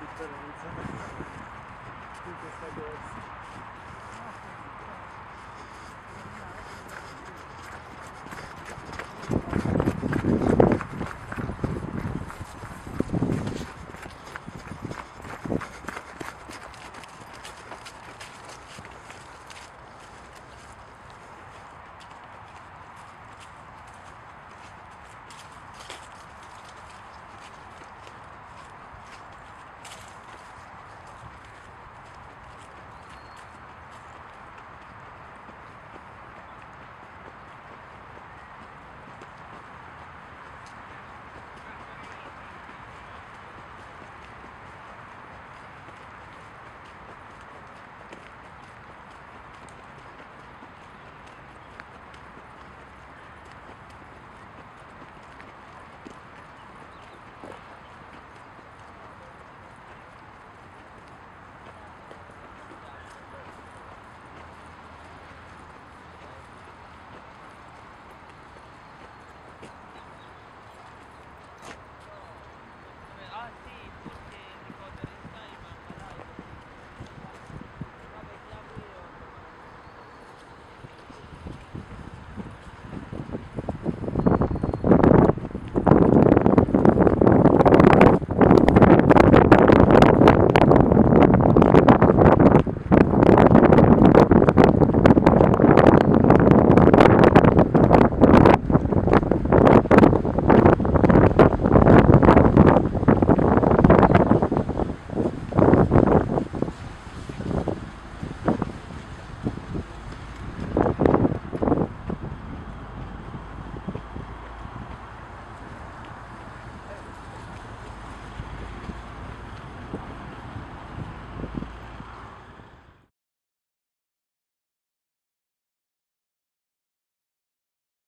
differenza.